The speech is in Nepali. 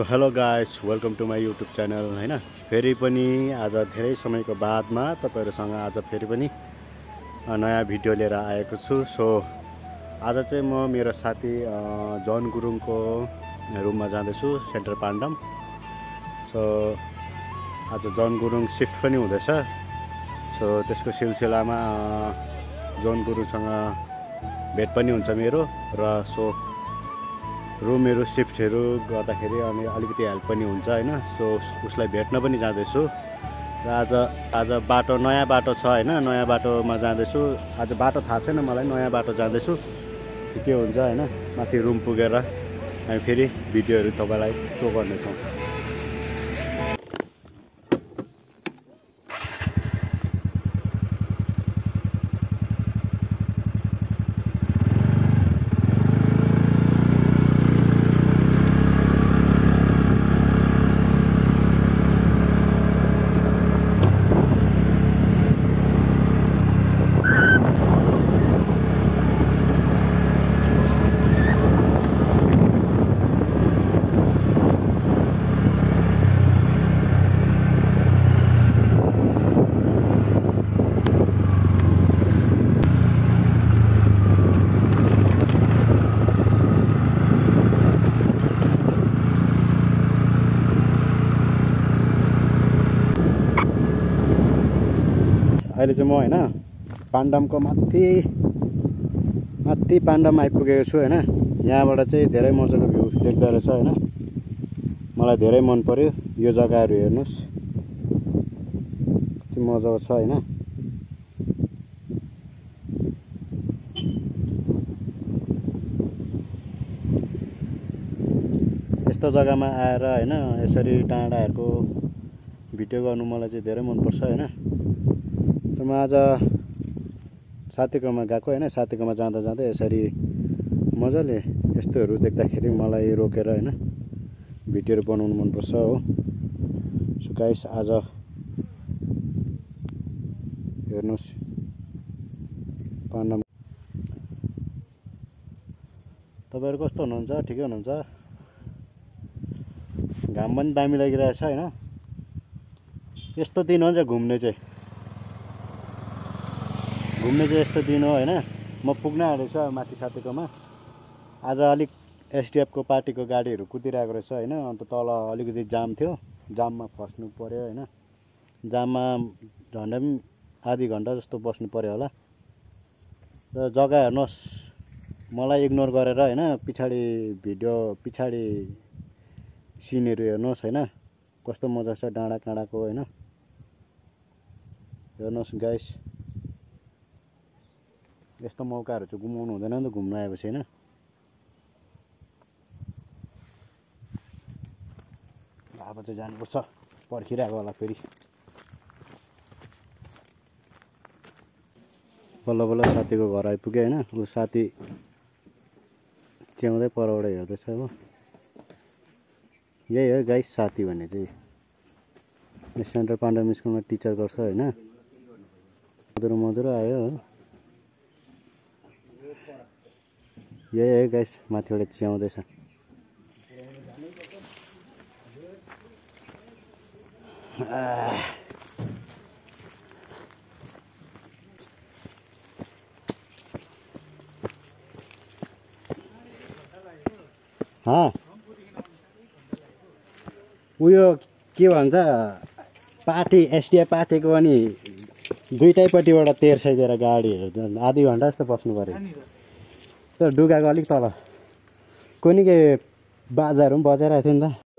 So hello guys welcome to my YouTube channel होइन? फेरि पनि आज धेरै समयको बादमा तपाईँहरूसँग आज फेरि पनि नयाँ भिडियो लिएर आएको छु। सो आज चाहिँ म मेरो साथी जन गुरुङको रुममा जाँदैछु सेन्टर पाण्डम। सो आज जन गुरुङ सिफ्ट पनि हुँदैछ। सो त्यसको सिलसिलामा जन गुरुङसँग भेट पनि हुन्छ मेरो र सो रुमहरू सिफ्टहरू गर्दाखेरि अनि अलिकति हेल्प पनि हुन्छ होइन? सो उसलाई भेट्न पनि जाँदैछु। र आज आज बाटो नयाँ बाटो छ होइन? नयाँ बाटोमा जाँदैछु। आज बाटो थाहा छैन मलाई नयाँ बाटो जाँदैछु। के हुन्छ होइन? माथि रुम पुगेर हामी फेरि भिडियोहरू तपाईँलाई सो गर्नेछौँ। अहिले चाहिँ म होइन पाण्डमको माथि माथि पाण्डम आइपुगेको छु होइन। यहाँबाट चाहिँ धेरै मजाको भ्यू देख्दो रहेछ होइन। मलाई धेरै मन पर्यो यो जग्गाहरू हेर्नुहोस्। कति मजाको छ होइन। यस्तो जग्गामा आएर होइन यसरी डाँडाहरूको भिडियो गर्नु मलाई चाहिँ धेरै मनपर्छ होइन। म आज साथीकोमा गएको होइन साथीकोमा जाँदा जाँदै यसरी मजाले यस्तोहरू देख्दाखेरि मलाई रोकेर होइन भिडियोहरू बनाउनु मनपर्छ हो। सो गाइस आज हेर्नुहोस्। पाण्डम तपाईँहरू कस्तो हुनुहुन्छ? ठिकै हुनुहुन्छ? घाम पनि दामी लागिरहेछ होइन। यस्तो दिन हो नि चाहिँ घुम्ने चाहिँ। घुम्ने चाहिँ यस्तो दिन हो होइन। म पुग्न आँटेको छु माथि साथीकोमा आज अलिक एसडिएफको पार्टीको गाडीहरू कुदिरहेको रहेछ होइन अन्त तल अलिकति जाम थियो। जाममा फस्नु पऱ्यो होइन। जाममा झन्डै पनि आधी घन्टा जस्तो बस्नु पऱ्यो होला। र जग्गा हेर्नुहोस् मलाई इग्नोर गरेर होइन पछाडि भिडियो पछाडि सिनहरू हेर्नुहोस् होइन। कस्तो मजा छ डाँडा काँडाको होइन। हेर्नुहोस् गाइस। यस्तो मौकाहरू चाहिँ गुमाउनु हुँदैन नि त घुम्न आएपछि होइन। अब चाहिँ जानुपर्छ पर्खिरहेको होला फेरि। बल्ल बल्ल साथीको घर आइपुग्यो होइन ऊ साथी च्याउँदै परबाट हेर्दैछ हो यही हो गाइस साथी भन्ने चाहिँ। सेन्ट्रल पाण्डम स्कुलमा टिचर गर्छ होइन। मधुरो मधुरो आयो हो। है गाइस माथिबाट च्याउँदैछ उयो के भन्छ पार्टी एसडिएफ पार्टीको अनि दुइटैपट्टिबाट तेर्साइदिएर गाडीहरू आधी घन्टा जस्तो बस्नु पऱ्यो। तर डुगाएको अलिक तल। कुनि के बाजाहरू पनि बजाइरहेको थियो नि त।